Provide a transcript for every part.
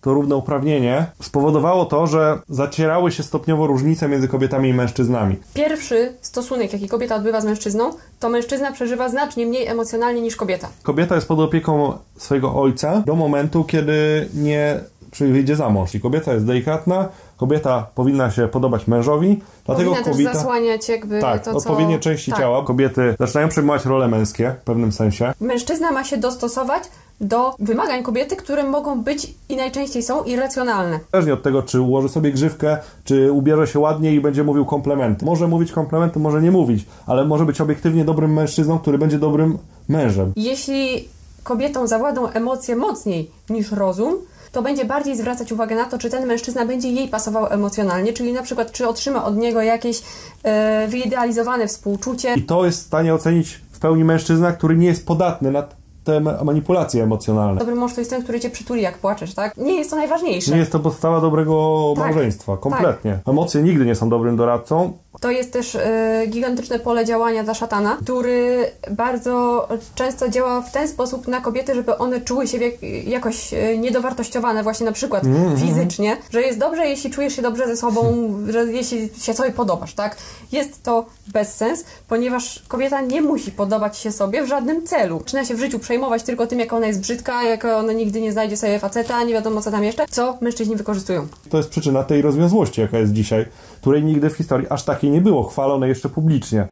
to równouprawnienie spowodowało to, że zacierały się stopniowo różnice między kobietami i mężczyznami. Pierwszy stosunek, jaki kobieta odbywa z mężczyzną, to mężczyzna przeżywa znacznie mniej emocjonalnie niż kobieta. Kobieta jest pod opieką swojego ojca do momentu, kiedy nie wyjdzie za mąż. I kobieta jest delikatna, kobieta powinna się podobać mężowi, dlatego Powinna kobieta... też zasłaniać jakby tak, to, co... odpowiednie części tak. ciała. Kobiety zaczynają przejmować role męskie w pewnym sensie. Mężczyzna ma się dostosować do wymagań kobiety, które mogą być i najczęściej są irracjonalne. Zależnie od tego, czy ułoży sobie grzywkę, czy ubierze się ładnie i będzie mówił komplementy. Może mówić komplementy, może nie mówić, ale może być obiektywnie dobrym mężczyzną, który będzie dobrym mężem. Jeśli kobietą zawładą emocje mocniej niż rozum, to będzie bardziej zwracać uwagę na to, czy ten mężczyzna będzie jej pasował emocjonalnie, czyli na przykład, czy otrzyma od niego jakieś e, wyidealizowane współczucie. I to jest w stanie ocenić w pełni mężczyzna, który nie jest podatny na te ma- manipulacje emocjonalne. Dobry mąż to jest ten, który cię przytuli, jak płaczesz, tak? Nie jest to najważniejsze. Nie jest to podstawa dobrego Tak, małżeństwa, kompletnie. Emocje nigdy nie są dobrym doradcą. To jest też e, gigantyczne pole działania dla szatana, który bardzo często działa w ten sposób na kobiety, żeby one czuły się jak, jakoś e, niedowartościowane, właśnie na przykład fizycznie, że jest dobrze, jeśli czujesz się dobrze ze sobą, że jeśli się sobie podobasz, tak? Jest to bezsens, ponieważ kobieta nie musi podobać się sobie w żadnym celu. Zaczyna się w życiu przejmować tylko tym, jak ona jest brzydka, jak ona nigdy nie znajdzie sobie faceta, nie wiadomo co tam jeszcze, co mężczyźni wykorzystują. To jest przyczyna tej rozwiązłości, jaka jest dzisiaj, której nigdy w historii aż takiej nie było, chwalone jeszcze publicznie.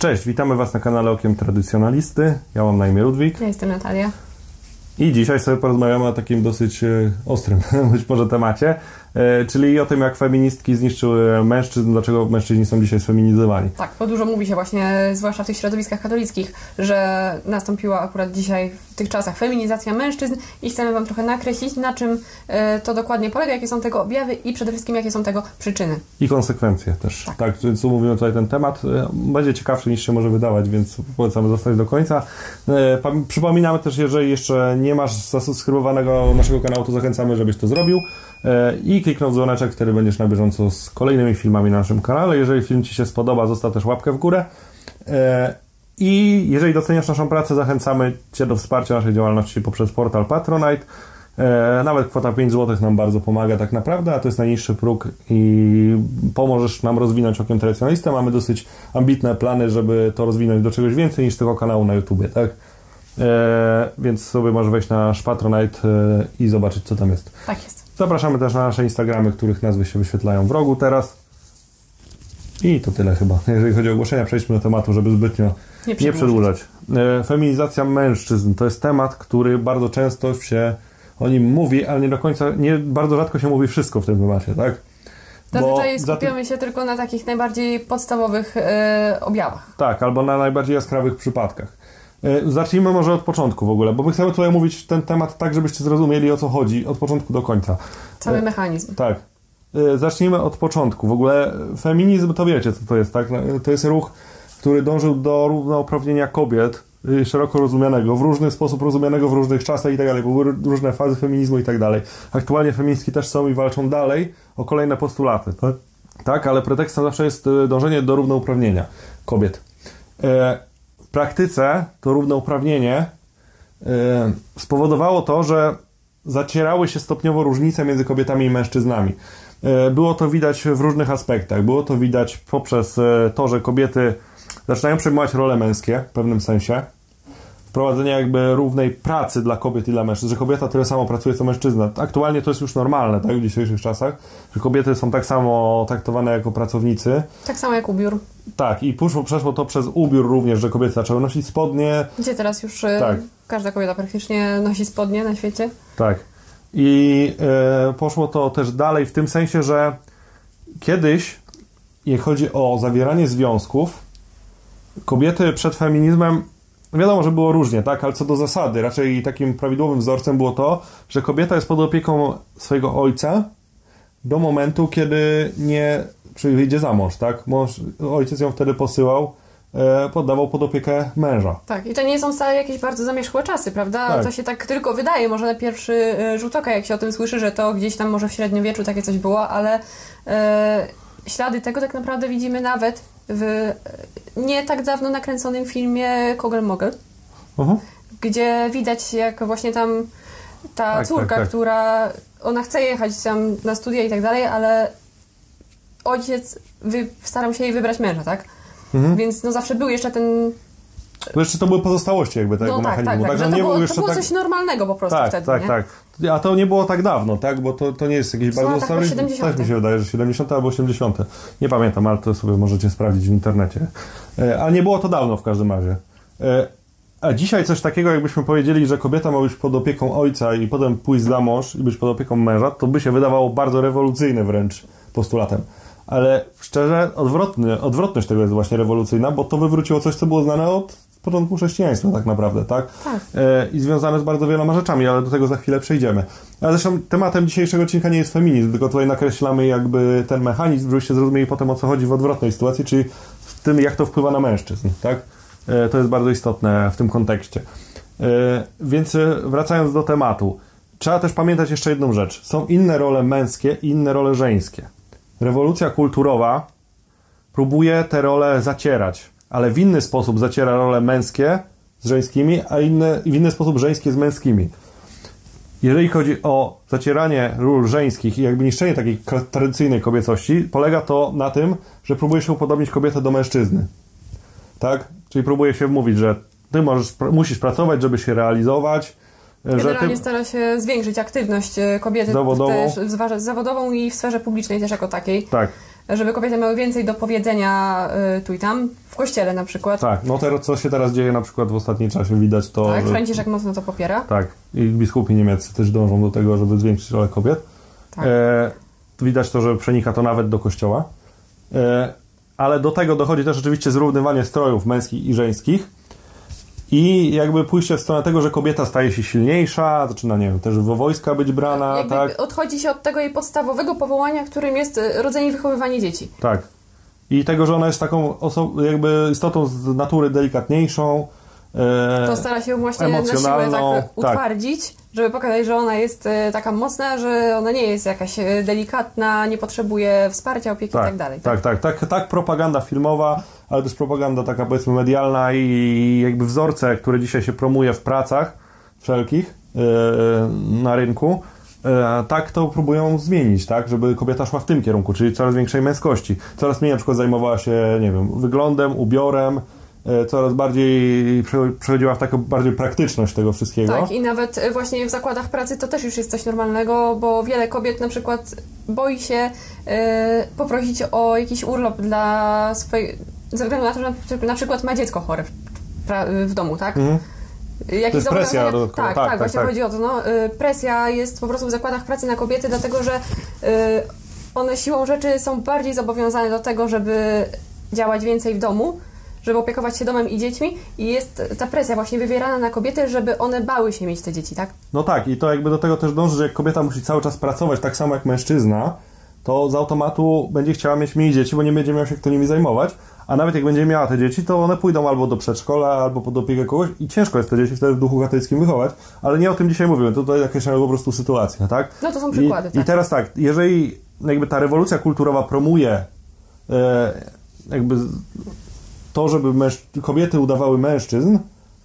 Cześć, witamy Was na kanale Okiem Tradycjonalisty. Ja mam na imię Ludwik Ja jestem Natalia. i dzisiaj sobie porozmawiamy o takim dosyć e, ostrym być może temacie, czyli o tym, jak feministki zniszczyły mężczyzn, dlaczego mężczyźni są dzisiaj sfeminizowani. Tak, bo dużo mówi się właśnie, zwłaszcza w tych środowiskach katolickich, że nastąpiła akurat dzisiaj w tych czasach feminizacja mężczyzn i chcemy Wam trochę nakreślić, na czym e, to dokładnie polega, jakie są tego objawy i przede wszystkim jakie są tego przyczyny. I konsekwencje też. Tak. Tak, więc mówimy tutaj ten temat. e, Będzie ciekawszy niż się może wydawać, więc polecamy zostać do końca. E, Przypominamy też, jeżeli jeszcze nie masz zasubskrybowanego naszego kanału, to zachęcamy, żebyś to zrobił e, i kliknął dzwoneczek, wtedy będziesz na bieżąco z kolejnymi filmami na naszym kanale. Jeżeli film Ci się spodoba, zostaw też łapkę w górę. E, I jeżeli doceniasz naszą pracę, zachęcamy Cię do wsparcia naszej działalności poprzez portal Patronite. E, Nawet kwota 5 zł nam bardzo pomaga tak naprawdę, a to jest najniższy próg i pomożesz nam rozwinąć okiem tradycjonalistę. Mamy dosyć ambitne plany, żeby to rozwinąć do czegoś więcej niż tylko kanału na YouTubie, tak? E, więc sobie możesz wejść na nasz Patronite e, i zobaczyć, co tam jest. Tak jest. Zapraszamy też na nasze Instagramy, których nazwy się wyświetlają w rogu teraz. I to tyle chyba. Jeżeli chodzi o ogłoszenia, przejdźmy do tematu, żeby zbytnio Nie nie przedłużać. E, Feminizacja mężczyzn to jest temat, który bardzo często się o nim mówi, ale nie do końca, nie bardzo rzadko się mówi wszystko w tym temacie, tak? Zazwyczaj skupiamy się tylko na takich najbardziej podstawowych e, objawach. Tak, albo na najbardziej jaskrawych przypadkach. E, Zacznijmy może od początku w ogóle, bo my chcemy tutaj mówić ten temat tak, żebyście zrozumieli o co chodzi od początku do końca. Cały E, mechanizm. Tak. E, Zacznijmy od początku. W ogóle feminizm to wiecie, co to jest, tak? To jest ruch, który dążył do równouprawnienia kobiet, y, szeroko rozumianego, w różny sposób rozumianego w różnych czasach i tak dalej. Były różne fazy feminizmu i tak dalej. Aktualnie feministki też są i walczą dalej o kolejne postulaty, tak? Tak, ale pretekstem zawsze jest y, dążenie do równouprawnienia kobiet. E, praktyce to równouprawnienie e, spowodowało to, że zacierały się stopniowo różnice między kobietami i mężczyznami. E, Było to widać w różnych aspektach. Było to widać poprzez e, to, że kobiety zaczynają przejmować role męskie w pewnym sensie. Wprowadzenie jakby równej pracy dla kobiet i dla mężczyzn, że kobieta tyle samo pracuje co mężczyzna. Aktualnie to jest już normalne tak, w dzisiejszych czasach, że kobiety są tak samo traktowane jako pracownicy. Tak samo jak ubiór. Tak, i poszło, przeszło to przez ubiór również, że kobiety zaczęły nosić spodnie, Gdzie teraz już e, Tak. każda kobieta praktycznie nosi spodnie na świecie. Tak. I e, poszło to też dalej w tym sensie, że kiedyś, jeśli chodzi o zawieranie związków, kobiety przed feminizmem, wiadomo, że było różnie, tak, ale co do zasady, raczej takim prawidłowym wzorcem było to, że kobieta jest pod opieką swojego ojca do momentu, kiedy nie wyjdzie za mąż, tak? Mąż, ojciec ją wtedy posyłał, e, poddawał pod opiekę męża. Tak, i to nie są wcale jakieś bardzo zamierzchłe czasy, prawda? Tak. To się tak tylko wydaje, może na pierwszy e, rzut oka, jak się o tym słyszy, że to gdzieś tam może w średniowieczu takie coś było, ale e, ślady tego tak naprawdę widzimy nawet w nie tak dawno nakręconym filmie Kogel Mogel, Mhm. gdzie widać jak właśnie tam ta Tak, córka, tak, tak. która ona chce jechać tam na studia i tak dalej, ale ojciec wy, starał się jej wybrać męża, tak? Mhm. Więc no zawsze był jeszcze ten... To jeszcze to były pozostałości jakby tego No tak, tak, mechanizmu. tak. Także Że to nie było, był to było tak... coś normalnego po prostu tak, wtedy, tak, nie? tak. A to nie było tak dawno, tak? Bo to, to nie jest jakieś W bardzo stare. 70. Też mi się wydaje, że 70 albo 80. Nie pamiętam, ale to sobie możecie sprawdzić w internecie. E, Ale nie było to dawno w każdym razie. E, A dzisiaj coś takiego, jakbyśmy powiedzieli, że kobieta ma być pod opieką ojca i potem pójść za mąż i być pod opieką męża, to by się wydawało bardzo rewolucyjne wręcz postulatem. Ale szczerze, odwrotny, odwrotność tego jest właśnie rewolucyjna, bo to wywróciło coś, co było znane od początku chrześcijaństwa tak naprawdę, tak? Tak. E, I związane z bardzo wieloma rzeczami, ale do tego za chwilę przejdziemy. Ale zresztą tematem dzisiejszego odcinka nie jest feminizm, tylko tutaj nakreślamy jakby ten mechanizm, żebyście zrozumieli potem o co chodzi w odwrotnej sytuacji, czyli w tym, jak to wpływa na mężczyzn, tak? E, To jest bardzo istotne w tym kontekście. E, Więc wracając do tematu, trzeba też pamiętać jeszcze jedną rzecz. Są inne role męskie i inne role żeńskie. Rewolucja kulturowa próbuje te role zacierać, ale w inny sposób zaciera role męskie z żeńskimi, a inne, w inny sposób żeńskie z męskimi. Jeżeli chodzi o zacieranie ról żeńskich i jakby niszczenie takiej tradycyjnej kobiecości, polega to na tym, że próbuje się upodobnić kobietę do mężczyzny. Tak? Czyli próbuje się mówić, że ty możesz, musisz pracować, żeby się realizować, że Generalnie ty... stara się zwiększyć aktywność e, kobiety Zawodową. też w zawodową i w sferze publicznej też jako takiej, Tak, żeby kobiety miały więcej do powiedzenia e, tu i tam, w kościele na przykład. tak. No teraz co się teraz dzieje na przykład w ostatnim czasie, widać to, Tak, że... Franciszek mocno to popiera. Tak, i biskupi niemieccy też dążą do tego, żeby zwiększyć rolę kobiet. Tak. E, widać to, że przenika to nawet do kościoła. E, ale do tego dochodzi też oczywiście zrównywanie strojów męskich i żeńskich. I jakby pójście w stronę tego, że kobieta staje się silniejsza, zaczyna, nie wiem, też w wojska być brana, Jakby tak? odchodzi się od tego jej podstawowego powołania, którym jest e, rodzenie i wychowywanie dzieci. Tak. I tego, że ona jest taką oso- jakby istotą z natury delikatniejszą. E, To stara się właśnie na siłę tak tak. utwardzić, żeby pokazać, że ona jest e, taka mocna, że ona nie jest jakaś e, delikatna, nie potrzebuje wsparcia, opieki i tak dalej. Tak, tak, tak, tak, propaganda filmowa, ale też propaganda taka powiedzmy medialna i jakby wzorce, które dzisiaj się promuje w pracach wszelkich e, na rynku, e, tak to próbują zmienić, tak, żeby kobieta szła w tym kierunku, czyli coraz większej męskości. Coraz mniej na przykład zajmowała się, nie wiem, wyglądem, ubiorem, e, coraz bardziej prze- przechodziła w taką bardziej praktyczność tego wszystkiego. Tak, i nawet e, właśnie w zakładach pracy to też już jest coś normalnego, bo wiele kobiet na przykład boi się e, poprosić o jakiś urlop dla swojej. Ze względu na to, że na, przy- na przykład ma dziecko chore w, domu, tak? Mhm. Jakieś To jest presja dodatkowa. Tak, Tak, tak, tak, właśnie tak. chodzi o to. No, y, presja jest po prostu w zakładach pracy na kobiety, dlatego że y, one siłą rzeczy są bardziej zobowiązane do tego, żeby działać więcej w domu, żeby opiekować się domem i dziećmi i jest ta presja właśnie wywierana na kobiety, żeby one bały się mieć te dzieci, tak? No tak, i to jakby do tego też dąży, że jak kobieta musi cały czas pracować tak samo jak mężczyzna, to z automatu będzie chciała mieć mniej dzieci, bo nie będzie miał się kto nimi zajmować, a nawet jak będzie miała te dzieci, to one pójdą albo do przedszkola, albo pod opiekę kogoś i ciężko jest te dzieci wtedy w duchu katolickim wychować, ale nie o tym dzisiaj mówimy, to tutaj jakaś po prostu sytuacja, tak? No to są przykłady, I, tak. I teraz tak, jeżeli jakby ta rewolucja kulturowa promuje e, jakby to, żeby kobiety udawały mężczyzn,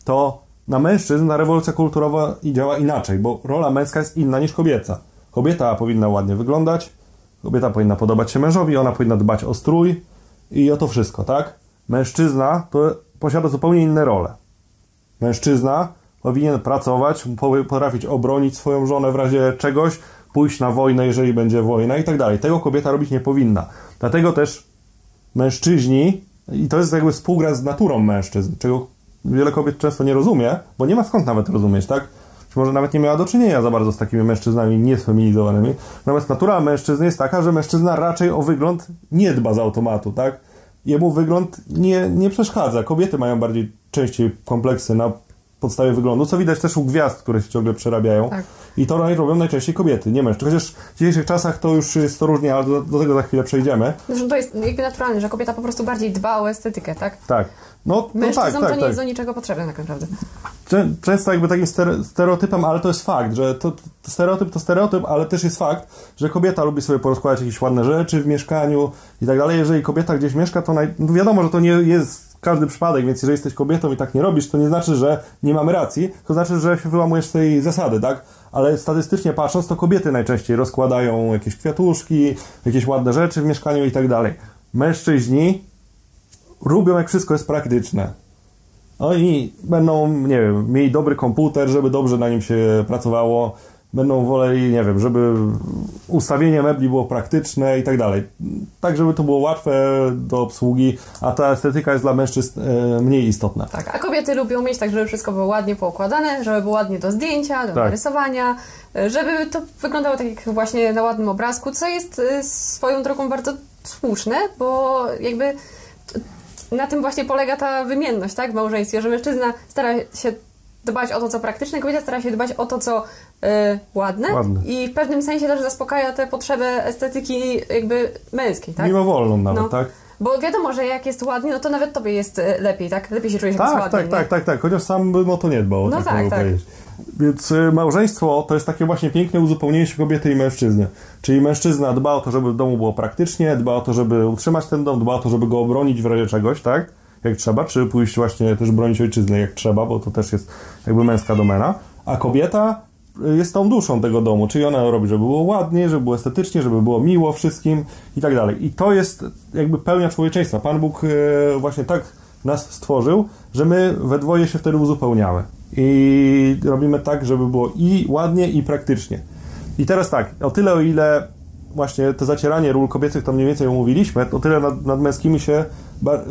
to na mężczyzn ta rewolucja kulturowa działa inaczej, bo rola męska jest inna niż kobieca. Kobieta powinna ładnie wyglądać, kobieta powinna podobać się mężowi, ona powinna dbać o strój i o to wszystko, tak? Mężczyzna to posiada zupełnie inne role. Mężczyzna powinien pracować, po- potrafić obronić swoją żonę w razie czegoś, pójść na wojnę, jeżeli będzie wojna i tak dalej. Tego kobieta robić nie powinna. Dlatego też mężczyźni, i to jest jakby współgra z naturą mężczyzn, czego wiele kobiet często nie rozumie, bo nie ma skąd nawet rozumieć, tak? Czy może nawet nie miała do czynienia za bardzo z takimi mężczyznami niesfeminizowanymi. Natomiast natura mężczyzny jest taka, że mężczyzna raczej o wygląd nie dba z automatu, tak? Jemu wygląd nie, nie przeszkadza. Kobiety mają bardziej częściej kompleksy na podstawie wyglądu, co widać też u gwiazd, które się ciągle przerabiają. Tak. I to robią najczęściej kobiety, nie mężczyźni. Chociaż w dzisiejszych czasach to już jest to różnie, ale do, do tego za chwilę przejdziemy. Zresztą to jest jakby naturalne, że kobieta po prostu bardziej dba o estetykę, tak? Tak. No, no Mężczyznom tak, tak, to nie tak. jest do niczego potrzebne tak naprawdę. Czę- Często jakby takim stere- stereotypem, ale to jest fakt, że to, to stereotyp to stereotyp, ale też jest fakt, że kobieta lubi sobie porozkładać jakieś ładne rzeczy w mieszkaniu i tak dalej. Jeżeli kobieta gdzieś mieszka, to naj... no wiadomo, że to nie jest każdy przypadek, więc jeżeli jesteś kobietą i tak nie robisz, to nie znaczy, że nie mamy racji, to znaczy, że się wyłamujesz z tej zasady, tak? Ale statystycznie patrząc, to kobiety najczęściej rozkładają jakieś kwiatuszki, jakieś ładne rzeczy w mieszkaniu i tak dalej. Mężczyźni lubią, jak wszystko jest praktyczne. Oni będą, nie wiem, mieli dobry komputer, żeby dobrze na nim się pracowało. Będą woleli, nie wiem, żeby ustawienie mebli było praktyczne i tak dalej. Tak, żeby to było łatwe do obsługi, a ta estetyka jest dla mężczyzn e, mniej istotna. Tak, a kobiety lubią mieć tak, żeby wszystko było ładnie poukładane, żeby było ładnie do zdjęcia, do Tak. narysowania, y, żeby to wyglądało tak jak właśnie na ładnym obrazku, co jest y, swoją drogą bardzo słuszne, bo jakby na tym właśnie polega ta wymienność, tak, w małżeństwie, że mężczyzna stara się dbać o to, co praktyczne, kobieta stara się dbać o to, co y, ładne, Ładne. i w pewnym sensie też zaspokaja tę potrzebę estetyki jakby męskiej, tak? Mimowolną nawet, No. tak? Bo wiadomo, że jak jest ładnie, no to nawet tobie jest y, lepiej, tak? Lepiej się czujesz, jak jest Tak, ładnie. tak, tak, tak, tak. Chociaż sam bym o to nie dbał, No tak, tak, tak. powiedzieć. Więc y, małżeństwo to jest takie właśnie piękne uzupełnienie się kobiety i mężczyzny. Czyli mężczyzna dba o to, żeby w domu było praktycznie, dba o to, żeby utrzymać ten dom, dba o to, żeby go obronić w razie czegoś, tak? Jak trzeba, czy pójść właśnie też bronić ojczyzny jak trzeba, bo to też jest jakby męska domena. A kobieta y, jest tą duszą tego domu, czyli ona robi, żeby było ładnie, żeby było estetycznie, żeby było miło wszystkim i tak dalej. I to jest jakby pełnia człowieczeństwa. Pan Bóg y, właśnie tak nas stworzył, że my we dwoje się wtedy uzupełniamy. I robimy tak, żeby było i ładnie, i praktycznie. I teraz tak, o tyle o ile właśnie to zacieranie ról kobiecych to mniej więcej omówiliśmy, to tyle nad, nad męskimi się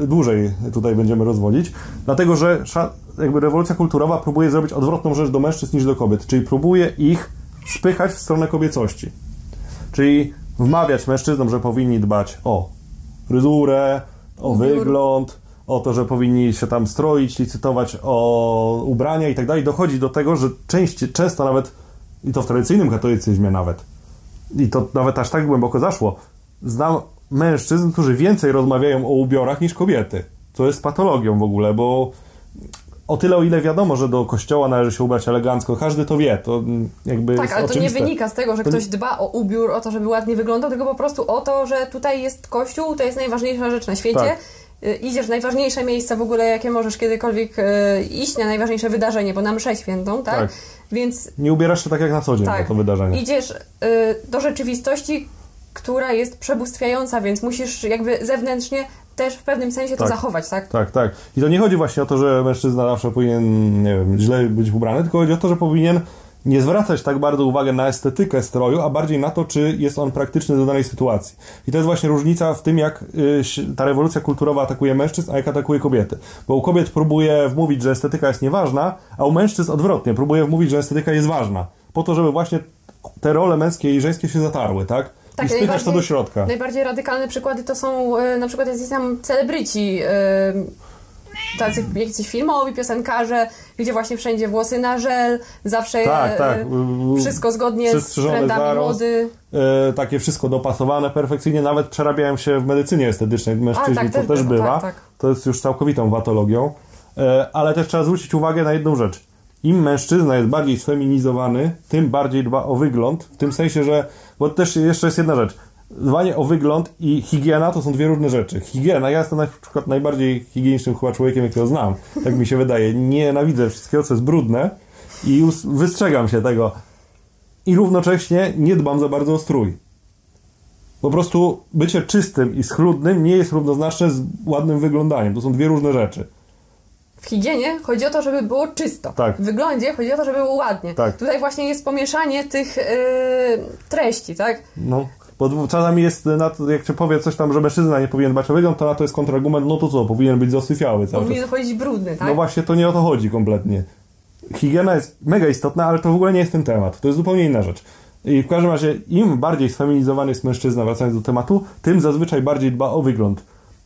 dłużej tutaj będziemy rozwodzić, dlatego że jakby rewolucja kulturowa próbuje zrobić odwrotną rzecz do mężczyzn niż do kobiet, czyli próbuje ich spychać w stronę kobiecości. Czyli wmawiać mężczyznom, że powinni dbać o fryzurę, o wygląd, o to, że powinni się tam stroić, licytować o ubrania i tak dalej. Dochodzi do tego, że część, często nawet, i to w tradycyjnym katolicyzmie nawet, i to nawet aż tak głęboko zaszło, znam mężczyzn, którzy więcej rozmawiają o ubiorach niż kobiety. Co jest patologią w ogóle, bo o tyle, o ile wiadomo, że do kościoła należy się ubrać elegancko, każdy to wie, to jakby Tak, ale to nie oczywiste. wynika z tego, że To ktoś dba o ubiór, o to, żeby ładnie wyglądał, tylko po prostu o to, że tutaj jest kościół, to jest najważniejsza rzecz na świecie. Tak. Y, Idziesz w najważniejsze miejsce w ogóle, jakie możesz kiedykolwiek y, iść, na najważniejsze wydarzenie, bo na mszę świętą, tak? Tak. Więc Nie ubierasz się tak jak na co dzień tak, na to wydarzenie. idziesz y, do rzeczywistości, która jest przebóstwiająca, więc musisz jakby zewnętrznie też w pewnym sensie to Tak. zachować, tak? Tak, tak. I to nie chodzi właśnie o to, że mężczyzna zawsze powinien, nie wiem, źle być ubrany, tylko chodzi o to, że powinien nie zwracać tak bardzo uwagi na estetykę stroju, a bardziej na to, czy jest on praktyczny do danej sytuacji. I to jest właśnie różnica w tym, jak y, ta rewolucja kulturowa atakuje mężczyzn, a jak atakuje kobiety. Bo u kobiet próbuje wmówić, że estetyka jest nieważna, a u mężczyzn odwrotnie, próbuje wmówić, że estetyka jest ważna. Po to, żeby właśnie te role męskie i żeńskie się zatarły, tak? I spychać to do środka. Najbardziej radykalne przykłady to są y, na przykład jacyś tam celebryci, y, tacy jacyś filmowi, piosenkarze, gdzie właśnie wszędzie włosy na żel, zawsze Tak, y, tak. wszystko zgodnie z trendami mody. e, takie wszystko dopasowane perfekcyjnie, nawet przerabiają się w medycynie estetycznej. Mężczyźni A, tak, to też też bywa, tak, tak. To jest już całkowitą patologią. E, ale też trzeba zwrócić uwagę na jedną rzecz. Im mężczyzna jest bardziej sfeminizowany, tym bardziej dba o wygląd. W tym sensie, że. Bo też jeszcze jest jedna rzecz. Dbanie o wygląd i higiena to są dwie różne rzeczy. Higiena, ja jestem na przykład najbardziej higienicznym chyba człowiekiem, jakiego znam. Tak mi się wydaje. Nienawidzę wszystkiego, co jest brudne i us- wystrzegam się tego. I równocześnie nie dbam za bardzo o strój. Po prostu bycie czystym i schludnym nie jest równoznaczne z ładnym wyglądaniem. To są dwie różne rzeczy. W higienie chodzi o to, żeby było czysto. Tak. W wyglądzie chodzi o to, żeby było ładnie. Tak. Tutaj właśnie jest pomieszanie tych y, treści, tak? No, bo czasami jest, na to, jak się powie coś tam, że mężczyzna nie powinien dbać o wygląd, to na to jest kontrargument, no to co, powinien być zasyfiały cały czas. Powinien chodzić brudny, tak? No właśnie, to nie o to chodzi kompletnie. Higiena jest mega istotna, ale to w ogóle nie jest ten temat. To jest zupełnie inna rzecz. I w każdym razie, im bardziej sfeminizowany jest mężczyzna, wracając do tematu, tym zazwyczaj bardziej dba o wygląd.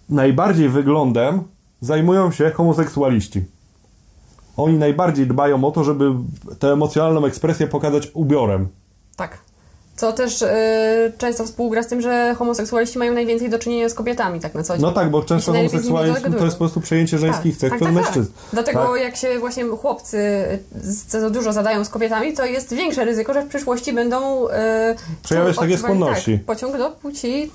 Najbardziej wyglądem zajmują się homoseksualiści. oni najbardziej dbają o to, żeby tę emocjonalną ekspresję pokazać ubiorem. Tak. Co też y, często współgra z tym, że homoseksualiści mają najwięcej do czynienia z kobietami, tak na co dzień. No tak, bo często homoseksualizm to jest po prostu przejęcie żeńskich tak, cech tak, tak, mężczyzn. Tak. Dlatego tak? jak się właśnie chłopcy za dużo zadają z kobietami, to jest większe ryzyko, że w przyszłości będą y, przejawiać takie skłonności. Tak, pociąg do płci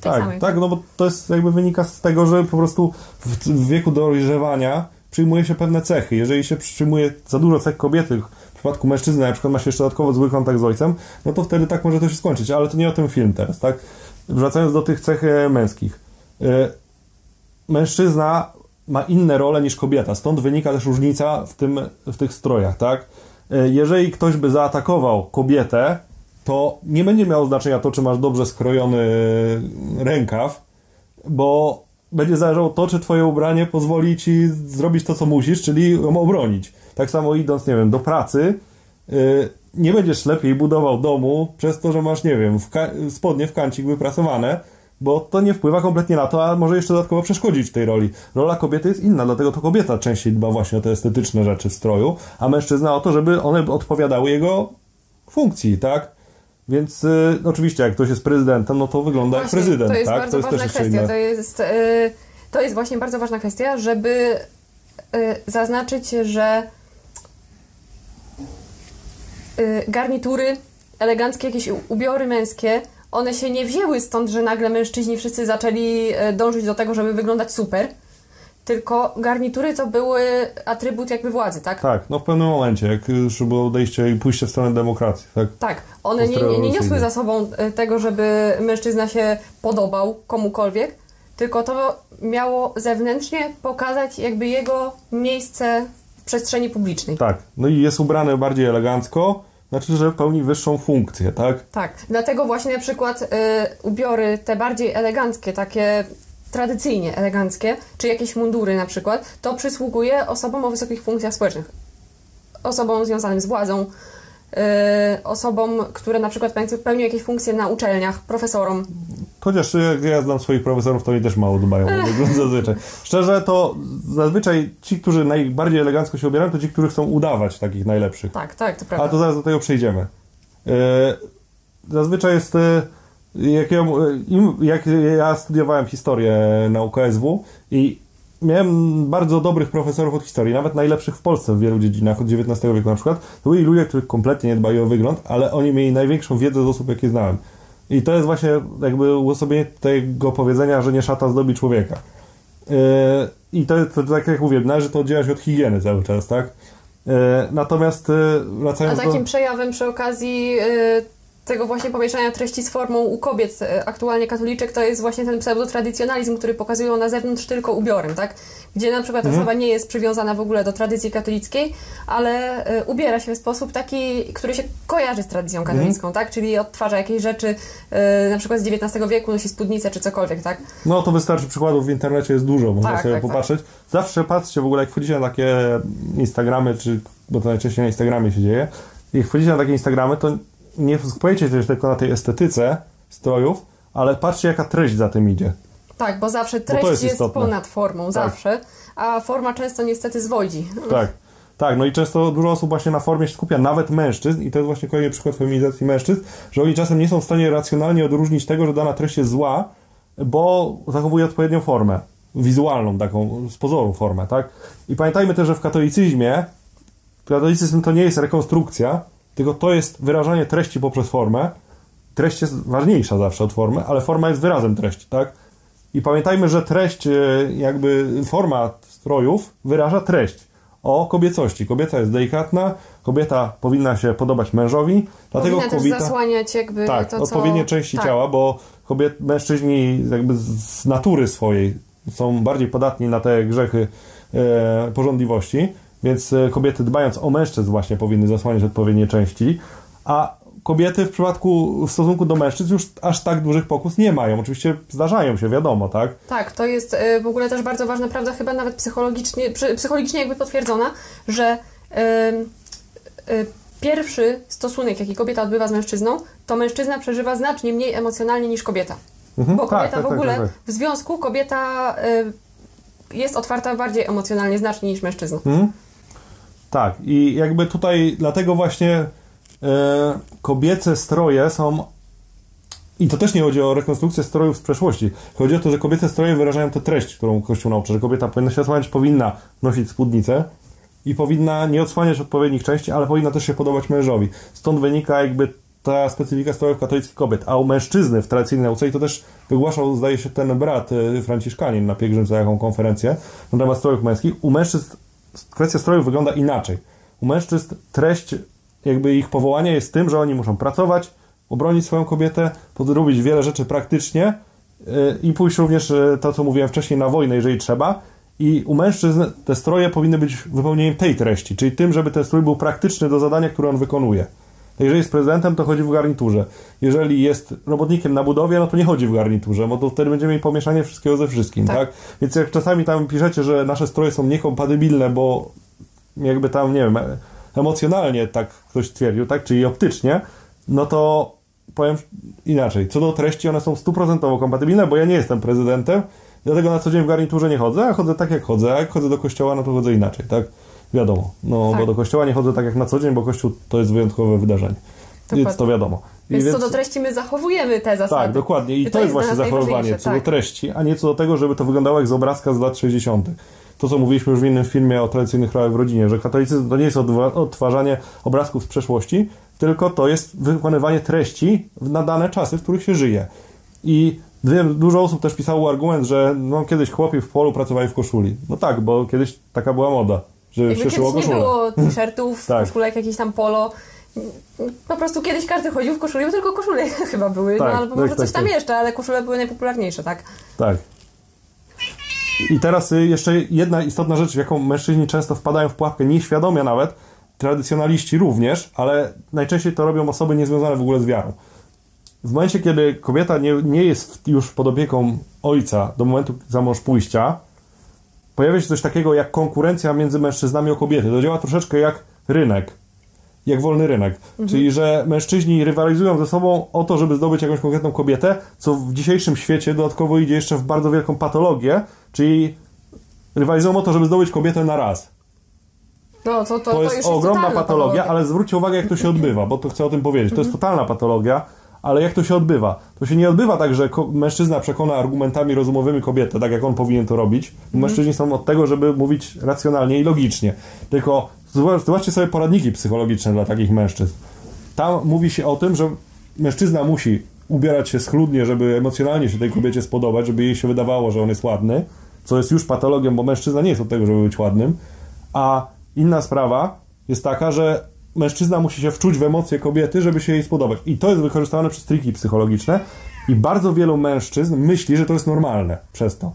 tak, samej. tak, no bo to jest jakby wynika z tego, że po prostu w, w wieku dojrzewania przyjmuje się pewne cechy. Jeżeli się przyjmuje za dużo cech kobiety, w przypadku mężczyzny na przykład ma się jeszcze dodatkowo zły kontakt z ojcem, no to wtedy tak może to się skończyć, ale to nie o tym film teraz, tak? Wracając do tych cech e, męskich. E, mężczyzna ma inne role niż kobieta, stąd wynika też różnica w, tym, w tych strojach, tak? E, jeżeli ktoś by zaatakował kobietę, to nie będzie miało znaczenia to, czy masz dobrze skrojony rękaw, bo będzie zależało to, czy twoje ubranie pozwoli ci zrobić to, co musisz, czyli ją obronić. Tak samo idąc, nie wiem, do pracy, yy, nie będziesz lepiej budował domu przez to, że masz, nie wiem, w spodnie w kancik wyprasowane, bo to nie wpływa kompletnie na to, a może jeszcze dodatkowo przeszkodzić w tej roli. Rola kobiety jest inna, dlatego to kobieta częściej dba właśnie o te estetyczne rzeczy w stroju, a mężczyzna o to, żeby one odpowiadały jego funkcji, tak? Więc y, oczywiście, jak ktoś jest prezydentem, no to wygląda właśnie, jak prezydent. To jest tak? bardzo to jest ważna kwestia. To jest, y, to jest właśnie bardzo ważna kwestia, żeby y, zaznaczyć, że y, garnitury, eleganckie jakieś ubiory męskie, one się nie wzięły stąd, że nagle mężczyźni wszyscy zaczęli y, dążyć do tego, żeby wyglądać super tylko garnitury to były atrybut jakby władzy, tak? Tak, no w pewnym momencie, jak już było odejście i pójście w stronę demokracji, tak? Tak, one nie, nie, nie niosły za sobą e, tego, żeby mężczyzna się podobał komukolwiek, tylko to miało zewnętrznie pokazać jakby jego miejsce w przestrzeni publicznej. Tak, no i jest ubrany bardziej elegancko, znaczy, że pełni wyższą funkcję, tak? Tak, dlatego właśnie na przykład y, ubiory te bardziej eleganckie, takie tradycyjnie eleganckie, czy jakieś mundury na przykład, to przysługuje osobom o wysokich funkcjach społecznych. Osobom związanym z władzą, osobom, które na przykład pełnią jakieś funkcje na uczelniach, profesorom. Chociaż jak ja znam swoich profesorów, to oni też mało dbają zazwyczaj. Szczerze, to zazwyczaj ci, którzy najbardziej elegancko się ubierają, to ci, którzy chcą udawać takich najlepszych. Tak, tak, to prawda. A to zaraz do tego przejdziemy. Yy, zazwyczaj jest... Jak ja, jak ja studiowałem historię na UKSW i miałem bardzo dobrych profesorów od historii, nawet najlepszych w Polsce w wielu dziedzinach od XIX wieku na przykład. To byli ludzie, którzy kompletnie nie dbali o wygląd, ale oni mieli największą wiedzę z osób, jakie znałem. I to jest właśnie jakby uosobienie tego powiedzenia, że nie szata zdobi człowieka. Yy, I to, to, tak jak mówię, należy to oddzielać od higieny cały czas, tak? Yy, natomiast yy, wracając A takim do... przejawem przy okazji tego właśnie pomieszania treści z formą u kobiet e, aktualnie katoliczek to jest właśnie ten pseudotradycjonalizm, który pokazują na zewnątrz tylko ubiorem, tak? Gdzie na przykład mhm. osoba nie jest przywiązana w ogóle do tradycji katolickiej, ale y, ubiera się w sposób taki, który się kojarzy z tradycją mhm. katolicką, tak? Czyli odtwarza jakieś rzeczy y, na przykład z XIX wieku, nosi spódnicę czy cokolwiek, tak? No to wystarczy przykładów w internecie jest dużo, można tak, sobie tak, tak. popatrzeć. Tak. Zawsze patrzcie w ogóle, jak wchodzicie na takie Instagramy, czy bo to najczęściej na Instagramie się dzieje, jak wchodzicie na takie Instagramy, to nie skupiajcie się tylko na tej estetyce strojów, ale patrzcie, jaka treść za tym idzie. Tak, bo zawsze treść bo jest, jest ponad formą, tak. zawsze, a forma często niestety zwodzi. Tak. Tak, no i często dużo osób właśnie na formie się skupia, nawet mężczyzn, i to jest właśnie kolejny przykład feminizacji mężczyzn, że oni czasem nie są w stanie racjonalnie odróżnić tego, że dana treść jest zła, bo zachowuje odpowiednią formę, wizualną taką, z pozoru formę, tak? I pamiętajmy też, że w katolicyzmie, katolicyzm to nie jest rekonstrukcja, tylko to jest wyrażanie treści poprzez formę. Treść jest ważniejsza zawsze od formy, ale forma jest wyrazem treści, tak? I pamiętajmy, że treść, e, jakby forma strojów wyraża treść o kobiecości. Kobieca jest delikatna, kobieta powinna się podobać mężowi, dlatego powinna kobieta... też zasłaniać jakby tak, to, co... odpowiednie części tak. ciała, bo kobiet, mężczyźni jakby z natury swojej są bardziej podatni na te grzechy e, porządliwości, więc e, kobiety dbając o mężczyzn właśnie powinny zasłaniać odpowiednie części, a kobiety w przypadku, w stosunku do mężczyzn już aż tak dużych pokus nie mają. Oczywiście zdarzają się, wiadomo, tak? Tak, to jest e, w ogóle też bardzo ważna prawda, chyba nawet psychologicznie, psychologicznie jakby potwierdzona, że yy, pierwszy stosunek, jaki kobieta odbywa z mężczyzną, to mężczyzna przeżywa znacznie mniej emocjonalnie niż kobieta. Mhm, Bo kobieta tak, tak, w tak, ogóle tak, tak, w związku, kobieta jest otwarta bardziej emocjonalnie znacznie niż mężczyzna. Mhm. Tak, i jakby tutaj dlatego właśnie e, kobiece stroje są. I to też nie chodzi o rekonstrukcję strojów z przeszłości. Chodzi o to, że kobiece stroje wyrażają tę treść, którą Kościół nauczy, że kobieta powinna się odsłaniać, powinna nosić spódnicę i powinna nie odsłaniać odpowiednich części, ale powinna też się podobać mężowi. Stąd wynika jakby ta specyfika strojów katolickich kobiet. A u mężczyzny w tradycyjnej nauce, i to też wygłaszał, zdaje się, ten brat y, Franciszkanin na pielgrzymce jaką konferencję na temat strojów męskich, u mężczyzn kwestia strojów wygląda inaczej. U mężczyzn treść jakby ich powołania jest tym, że oni muszą pracować, obronić swoją kobietę, podrobić wiele rzeczy praktycznie yy, i pójść również, yy, to co mówiłem wcześniej, na wojnę, jeżeli trzeba. I u mężczyzn te stroje powinny być wypełnieniem tej treści, czyli tym, żeby ten strój był praktyczny do zadania, które on wykonuje. Jeżeli jest prezydentem, to chodzi w garniturze. Jeżeli jest robotnikiem na budowie, no to nie chodzi w garniturze, bo to wtedy będziemy mieli pomieszanie wszystkiego ze wszystkim, tak? tak? Więc jak czasami tam piszecie, że nasze stroje są niekompatybilne, bo jakby tam, nie wiem, emocjonalnie tak ktoś twierdził, tak? Czyli optycznie, no to powiem inaczej. Co do treści, one są stuprocentowo kompatybilne, bo ja nie jestem prezydentem, dlatego na co dzień w garniturze nie chodzę, a chodzę tak jak chodzę, a jak chodzę do kościoła, no to chodzę inaczej, tak? Wiadomo, no tak. bo do kościoła nie chodzę tak jak na co dzień, bo kościół to jest wyjątkowe wydarzenie. Dokładnie. Więc to wiadomo. Więc, więc co do treści my zachowujemy te zasady. Tak, dokładnie. I to, to jest, właśnie zachowywanie co tak. do treści, a nie co do tego, żeby to wyglądało jak z obrazka z lat 60. To, co mówiliśmy już w innym filmie o tradycyjnych rolach w rodzinie, że katolicyzm to nie jest odtwarzanie obrazków z przeszłości, tylko to jest wykonywanie treści na dane czasy, w których się żyje. I wiem, dużo osób też pisało argument, że no, kiedyś chłopi w polu pracowali w koszuli. No tak, bo kiedyś taka była moda. Się kiedyś nie było t-shirtów, tak. koszulek, jakieś tam polo. Po prostu kiedyś każdy chodził w koszuli, bo tylko koszule chyba były, no, tak, no, albo tak, może tak, coś tam tak. jeszcze, ale koszule były najpopularniejsze, tak? Tak. I teraz y, jeszcze jedna istotna rzecz, w jaką mężczyźni często wpadają w pułapkę, nieświadomie nawet, tradycjonaliści również, ale najczęściej to robią osoby niezwiązane w ogóle z wiarą. W momencie, kiedy kobieta nie, nie jest już pod opieką ojca do momentu za mąż pójścia, pojawia się coś takiego jak konkurencja między mężczyznami o kobiety. To działa troszeczkę jak rynek, jak wolny rynek. Mhm. Czyli, że mężczyźni rywalizują ze sobą o to, żeby zdobyć jakąś konkretną kobietę, co w dzisiejszym świecie dodatkowo idzie jeszcze w bardzo wielką patologię, czyli rywalizują o to, żeby zdobyć kobietę na raz. No, to, to, to, jest, to jest ogromna patologia, patologia, ale zwróćcie uwagę, jak to się odbywa, bo to chcę o tym powiedzieć. To jest mhm. totalna patologia ale jak to się odbywa? To się nie odbywa tak, że mężczyzna przekona argumentami rozumowymi kobietę, tak jak on powinien to robić. Mhm. Mężczyźni są od tego, żeby mówić racjonalnie i logicznie. Tylko zobaczcie sobie poradniki psychologiczne dla takich mężczyzn. Tam mówi się o tym, że mężczyzna musi ubierać się schludnie, żeby emocjonalnie się tej kobiecie spodobać, żeby jej się wydawało, że on jest ładny, co jest już patologią, bo mężczyzna nie jest od tego, żeby być ładnym. A inna sprawa jest taka, że mężczyzna musi się wczuć w emocje kobiety, żeby się jej spodobać. I to jest wykorzystywane przez triki psychologiczne i bardzo wielu mężczyzn myśli, że to jest normalne przez to.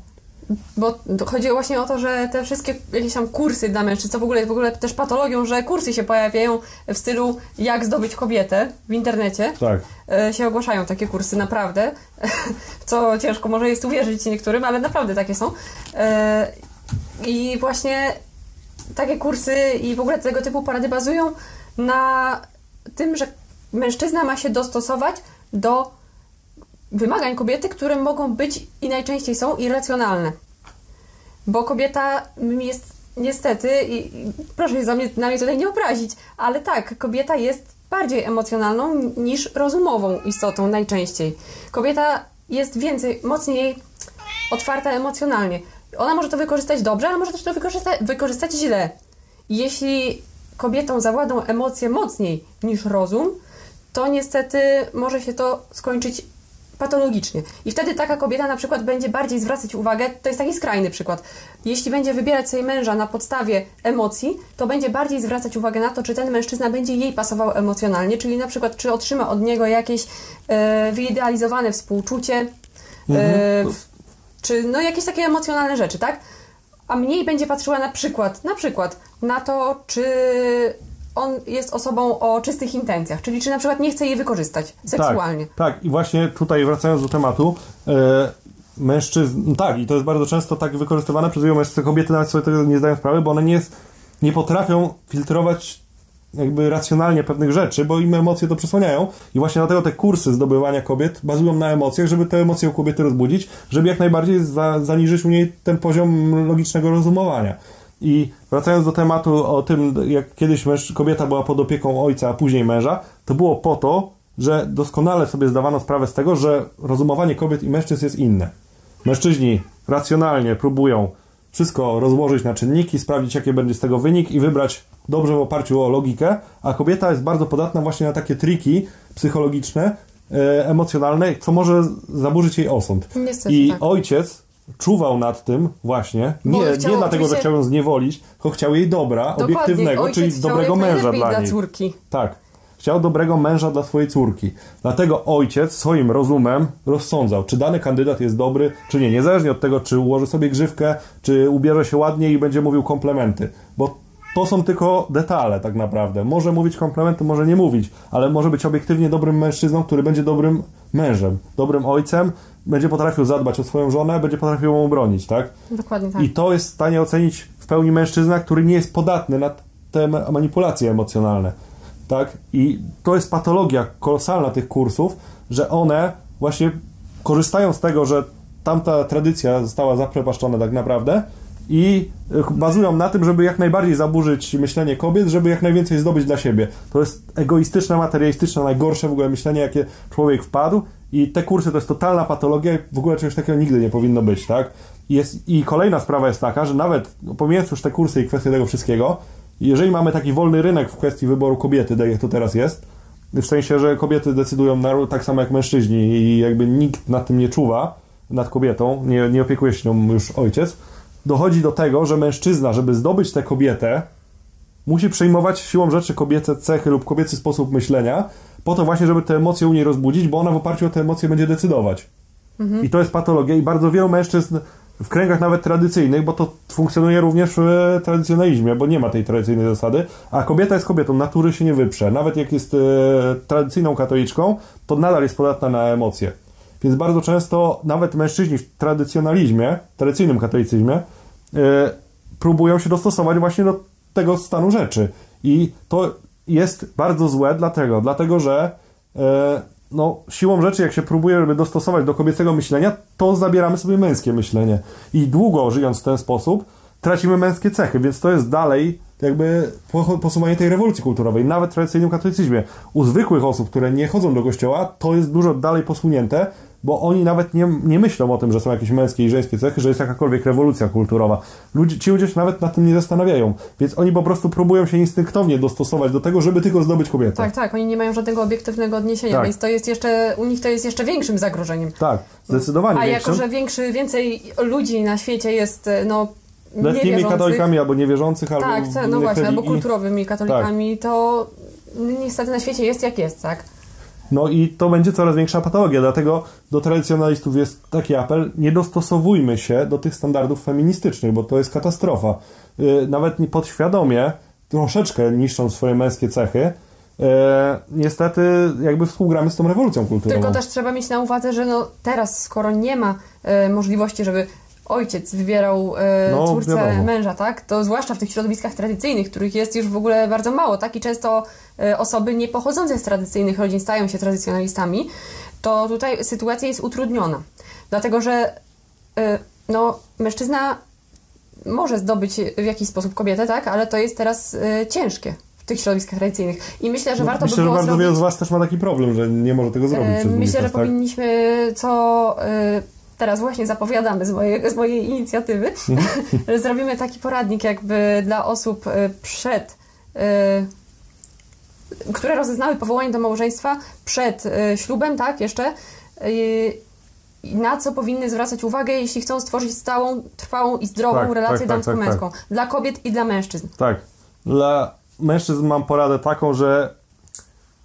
Bo chodzi właśnie o to, że te wszystkie jakieś tam kursy dla mężczyzn, to w ogóle, w ogóle też patologią, że kursy się pojawiają w stylu jak zdobyć kobietę w internecie. Tak. E, się ogłaszają takie kursy, naprawdę. Co ciężko może jest uwierzyć niektórym, ale naprawdę takie są. E, I właśnie takie kursy i w ogóle tego typu porady bazują na tym, że mężczyzna ma się dostosować do wymagań kobiety, które mogą być i najczęściej są irracjonalne. Bo kobieta jest niestety, i, proszę się za mnie, na mnie tutaj nie obrazić, ale tak, kobieta jest bardziej emocjonalną niż rozumową istotą najczęściej. Kobieta jest więcej, mocniej otwarta emocjonalnie. Ona może to wykorzystać dobrze, ale może też to wykorzystać, wykorzystać źle. Jeśli kobietą zawładą emocje mocniej niż rozum, to niestety może się to skończyć patologicznie. I wtedy taka kobieta na przykład będzie bardziej zwracać uwagę, to jest taki skrajny przykład. Jeśli będzie wybierać sobie męża na podstawie emocji, to będzie bardziej zwracać uwagę na to, czy ten mężczyzna będzie jej pasował emocjonalnie, czyli na przykład, czy otrzyma od niego jakieś e, wyidealizowane współczucie, e, mhm. czy no jakieś takie emocjonalne rzeczy, tak? A mniej będzie patrzyła na przykład, na przykład na to, czy on jest osobą o czystych intencjach, czyli czy na przykład nie chce jej wykorzystać seksualnie. Tak, tak. i właśnie tutaj wracając do tematu, e, mężczyzn, tak, i to jest bardzo często tak wykorzystywane przez wielu mężczyzn, kobiety nawet sobie tego nie zdają sprawy, bo one nie, jest, nie potrafią filtrować jakby racjonalnie pewnych rzeczy, bo im emocje to przesłaniają i właśnie dlatego te kursy zdobywania kobiet bazują na emocjach, żeby te emocje u kobiety rozbudzić, żeby jak najbardziej za, zaniżyć u niej ten poziom logicznego rozumowania. I wracając do tematu o tym, jak kiedyś męż, kobieta była pod opieką ojca, a później męża, to było po to, że doskonale sobie zdawano sprawę z tego, że rozumowanie kobiet i mężczyzn jest inne. Mężczyźni racjonalnie próbują wszystko rozłożyć na czynniki, sprawdzić jaki będzie z tego wynik i wybrać dobrze w oparciu o logikę, a kobieta jest bardzo podatna właśnie na takie triki psychologiczne, e, emocjonalne, co może zaburzyć jej osąd. Niestety, I tak. ojciec czuwał nad tym właśnie, nie, nie dlatego, że chciał ją zniewolić, tylko chciał jej dobra, obiektywnego, czyli dobrego męża dla dla niej. córki. Tak. Chciał dobrego męża dla swojej córki. Dlatego ojciec swoim rozumem rozsądzał, czy dany kandydat jest dobry, czy nie. Niezależnie od tego, czy ułoży sobie grzywkę, czy ubierze się ładnie i będzie mówił komplementy. Bo to są tylko detale tak naprawdę. Może mówić komplementy, może nie mówić, ale może być obiektywnie dobrym mężczyzną, który będzie dobrym mężem, dobrym ojcem, będzie potrafił zadbać o swoją żonę, będzie potrafił ją obronić, tak? Dokładnie tak. I to jest w stanie ocenić w pełni mężczyzna, który nie jest podatny na te ma- manipulacje emocjonalne. Tak? I to jest patologia kolosalna tych kursów, że one właśnie korzystają z tego, że tamta tradycja została zaprzepaszczona tak naprawdę i y, bazują na tym, żeby jak najbardziej zaburzyć myślenie kobiet, żeby jak najwięcej zdobyć dla siebie. To jest egoistyczne, materialistyczne, najgorsze w ogóle myślenie, jakie człowiek wpadł i te kursy to jest totalna patologia i w ogóle czegoś takiego nigdy nie powinno być, tak? Jest, I kolejna sprawa jest taka, że nawet pomijając już te kursy i kwestie tego wszystkiego, jeżeli mamy taki wolny rynek w kwestii wyboru kobiety, tak jak to teraz jest, w sensie, że kobiety decydują na, tak samo jak mężczyźni i jakby nikt nad tym nie czuwa, nad kobietą, nie, nie opiekuje się nią już ojciec, dochodzi do tego, że mężczyzna, żeby zdobyć tę kobietę, musi przejmować siłą rzeczy kobiece cechy lub kobiecy sposób myślenia, po to właśnie, żeby te emocje u niej rozbudzić, bo ona w oparciu o te emocje będzie decydować. I to jest patologia i bardzo wielu mężczyzn w kręgach nawet tradycyjnych, bo to funkcjonuje również w tradycjonalizmie, bo nie ma tej tradycyjnej zasady, a kobieta jest kobietą, natury się nie wyprze. Nawet jak jest e, tradycyjną katoliczką, to nadal jest podatna na emocje. Więc bardzo często nawet mężczyźni w tradycjonalizmie, tradycyjnym katolicyzmie, e, próbują się dostosować właśnie do tego stanu rzeczy. I to jest bardzo złe, dlatego, dlatego że e, no, siłą rzeczy, jak się próbuje żeby dostosować do kobiecego myślenia, to zabieramy sobie męskie myślenie. I długo żyjąc w ten sposób, tracimy męskie cechy, więc to jest dalej jakby po- posuwanie tej rewolucji kulturowej, nawet w tradycyjnym katolicyzmie. U zwykłych osób, które nie chodzą do kościoła, to jest dużo dalej posunięte, bo oni nawet nie, nie myślą o tym, że są jakieś męskie i żeńskie cechy, że jest jakakolwiek rewolucja kulturowa. Ludzie, ci ludzie się nawet nad tym nie zastanawiają, więc oni po prostu próbują się instynktownie dostosować do tego, żeby tylko zdobyć kobietę. Tak, tak, oni nie mają żadnego obiektywnego odniesienia, Tak. więc to jest jeszcze, u nich to jest jeszcze większym zagrożeniem. Tak, zdecydowanie A większym. jako, że większy, więcej ludzi na świecie jest, no, letnimi katolikami albo niewierzących, albo tak, tak, no właśnie, albo religii. kulturowymi katolikami, to niestety na świecie jest jak jest, tak? No i to będzie coraz większa patologia, dlatego do tradycjonalistów jest taki apel, nie dostosowujmy się do tych standardów feministycznych, bo to jest katastrofa. Yy, Nawet podświadomie, troszeczkę niszcząc swoje męskie cechy, yy, niestety jakby współgramy z tą rewolucją kulturową. Tylko też trzeba mieć na uwadze, że no teraz, skoro nie ma e, możliwości, żeby ojciec wybierał e, No, córce wiadomo. męża, tak? To zwłaszcza w tych środowiskach tradycyjnych, których jest już w ogóle bardzo mało, tak? I często e, osoby nie pochodzące z tradycyjnych rodzin stają się tradycjonalistami, to tutaj sytuacja jest utrudniona. Dlatego, że e, no, mężczyzna może zdobyć w jakiś sposób kobietę, tak? Ale to jest teraz e, ciężkie w tych środowiskach tradycyjnych. I myślę, że warto Myślę, by że było bardzo zrobić... wielu z Was też ma taki problem, że nie może tego zrobić E, Myślę, że tak? powinniśmy co e, teraz właśnie zapowiadamy z mojej, z mojej inicjatywy, że zrobimy taki poradnik jakby dla osób e, przed e, które rozeznały powołanie do małżeństwa przed e, ślubem, tak, jeszcze na co powinny zwracać uwagę, jeśli chcą stworzyć stałą, trwałą i zdrową Tak, relację tak, tak, tak, damsko-męską. Dla kobiet i dla mężczyzn. Tak. Dla mężczyzn mam poradę taką, że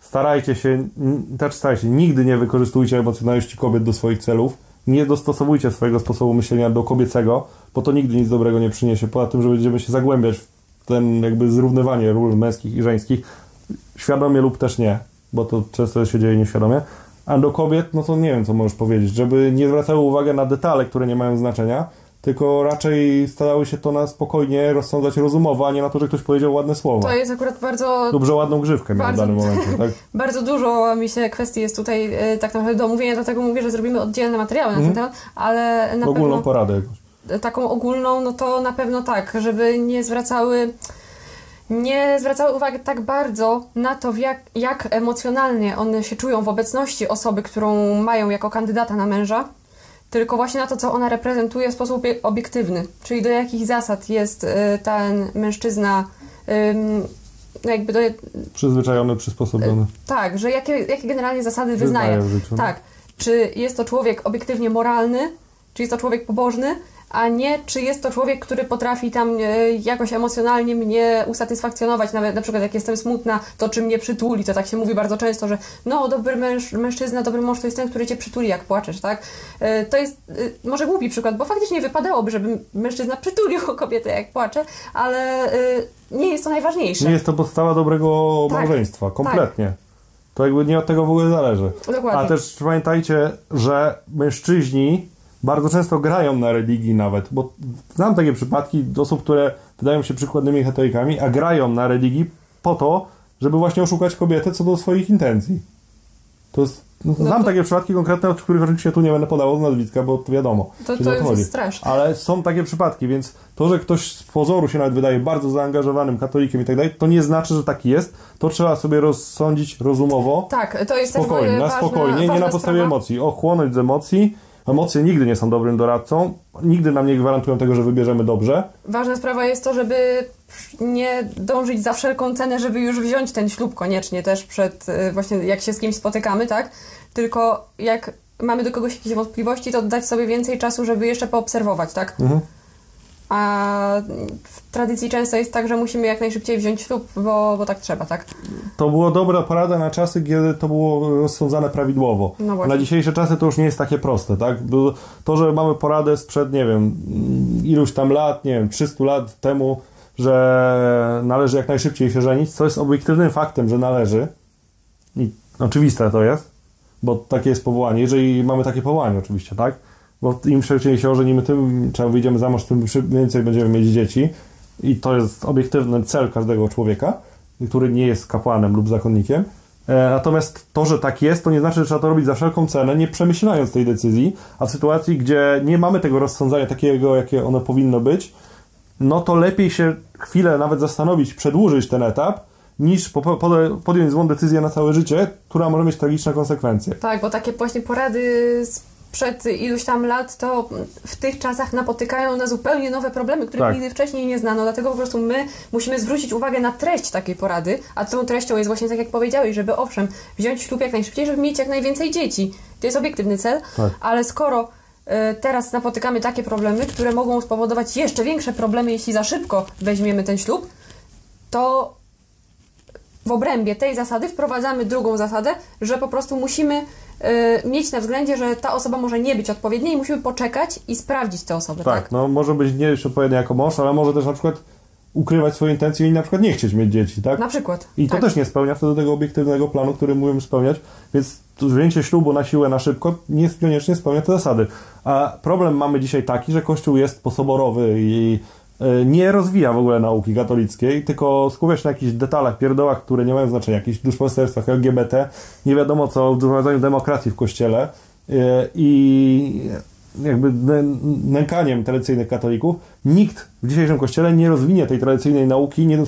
starajcie się, też starajcie się, nigdy nie wykorzystujcie emocjonalności kobiet do swoich celów. Nie dostosowujcie swojego sposobu myślenia do kobiecego, bo to nigdy nic dobrego nie przyniesie. Poza tym, że będziemy się zagłębiać w ten jakby zrównywanie ról męskich i żeńskich, świadomie lub też nie, bo to często się dzieje nieświadomie. A do kobiet, no to nie wiem, co możesz powiedzieć, żeby nie zwracały uwagi na detale, które nie mają znaczenia, tylko raczej starały się to na spokojnie rozsądzać rozumowo, a nie na to, że ktoś powiedział ładne słowa. To jest akurat bardzo że ładną grzywkę miał w danym momencie, tak? Bardzo dużo mi się kwestii jest tutaj e, tak naprawdę do omówienia, dlatego mówię, że zrobimy oddzielne materiały na ten temat, ale na Ogólną pewno poradę jakąś. taką ogólną, no to na pewno tak, żeby nie zwracały nie zwracały uwagi tak bardzo na to, jak, jak emocjonalnie one się czują w obecności osoby, którą mają jako kandydata na męża, tylko właśnie na to, co ona reprezentuje w sposób obiektywny, czyli do jakich zasad jest y, ten mężczyzna no jakby do... Przyzwyczajony, przysposobiony. Tak, że jakie, jakie generalnie zasady wyznaje. wyznaje tak. Czy jest to człowiek obiektywnie moralny, czy jest to człowiek pobożny, a nie czy jest to człowiek, który potrafi tam e, jakoś emocjonalnie mnie usatysfakcjonować, nawet na przykład jak jestem smutna, to czy mnie przytuli, to tak się mówi bardzo często, że no dobry męż, mężczyzna, dobry mąż to jest ten, który cię przytuli jak płaczesz, tak? E, to jest e, może głupi przykład, bo faktycznie wypadałoby, żeby mężczyzna przytulił kobietę jak płacze, ale nie jest to najważniejsze. Nie jest to podstawa dobrego tak, małżeństwa, kompletnie. Tak. To jakby nie od tego w ogóle zależy. Dokładnie. A też pamiętajcie, że mężczyźni bardzo często grają na religii nawet, bo znam takie przypadki osób, które wydają się przykładnymi katolikami, a grają na religii po to, żeby właśnie oszukać kobietę co do swoich intencji. To jest, no, no znam to... takie przypadki konkretne, o których oczywiście tu nie będę podawał z nazwiska, bo to wiadomo. To, to chodzi. jest straszne. Ale są takie przypadki, więc to, że ktoś z pozoru się nawet wydaje bardzo zaangażowanym katolikiem i tak dalej, to nie znaczy, że taki jest. To trzeba sobie rozsądzić rozumowo. Tak, to jest spokojnie, na spokojnie, nie na podstawie sprawa. emocji. Ochłonąć z emocji Emocje nigdy nie są dobrym doradcą, nigdy nam nie gwarantują tego, że wybierzemy dobrze. Ważna sprawa jest to, żeby nie dążyć za wszelką cenę, żeby już wziąć ten ślub koniecznie też przed, y, właśnie jak się z kimś spotykamy, tak? Tylko jak mamy do kogoś jakieś wątpliwości, to dać sobie więcej czasu, żeby jeszcze poobserwować, tak? Mhm. A w tradycji często jest tak, że musimy jak najszybciej wziąć ślub, bo, bo tak trzeba, tak? To była dobra porada na czasy, kiedy to było rozsądzane prawidłowo. No na dzisiejsze czasy to już nie jest takie proste, tak? To, że mamy poradę sprzed, nie wiem, iluś tam lat, nie wiem, 300 lat temu, że należy jak najszybciej się żenić, co jest obiektywnym faktem, że należy. I oczywiste to jest, bo takie jest powołanie, jeżeli mamy takie powołanie oczywiście, tak? Bo im szybciej się ożenimy, tym czemu wyjdziemy za mąż, tym więcej będziemy mieć dzieci i to jest obiektywny cel każdego człowieka, który nie jest kapłanem lub zakonnikiem. E, natomiast to, że tak jest, to nie znaczy, że trzeba to robić za wszelką cenę, nie przemyślając tej decyzji, a w sytuacji, gdzie nie mamy tego rozsądzania takiego, jakie ono powinno być, no to lepiej się chwilę nawet zastanowić, przedłużyć ten etap, niż podjąć złą decyzję na całe życie, która może mieć tragiczne konsekwencje. Tak, bo takie właśnie porady przed iluś tam lat, to w tych czasach napotykają na zupełnie nowe problemy, których tak. nigdy wcześniej nie znano. Dlatego po prostu my musimy zwrócić uwagę na treść takiej porady, a tą treścią jest właśnie tak, jak powiedziałeś, żeby owszem, wziąć ślub jak najszybciej, żeby mieć jak najwięcej dzieci. To jest obiektywny cel, tak. ale skoro y, teraz napotykamy takie problemy, które mogą spowodować jeszcze większe problemy, jeśli za szybko weźmiemy ten ślub, to w obrębie tej zasady wprowadzamy drugą zasadę, że po prostu musimy mieć na względzie, że ta osoba może nie być odpowiednia i musimy poczekać i sprawdzić tę osobę. Tak, tak? no może być nie odpowiednia jako mąż, ale może też na przykład ukrywać swoje intencje i na przykład nie chcieć mieć dzieci, tak? Na przykład. I to tak. też nie spełnia wtedy tego obiektywnego planu, który mówimy spełniać, więc wzięcie ślubu na siłę, na szybko nie koniecznie spełnia te zasady. A problem mamy dzisiaj taki, że Kościół jest posoborowy i nie rozwija w ogóle nauki katolickiej, tylko skupia się na jakichś detalach, pierdołach, które nie mają znaczenia, jakichś duszpasterstwach LGBT, nie wiadomo co w wprowadzaniu demokracji w kościele e, i jakby nękaniem tradycyjnych katolików, nikt w dzisiejszym kościele nie rozwinie tej tradycyjnej nauki, nie,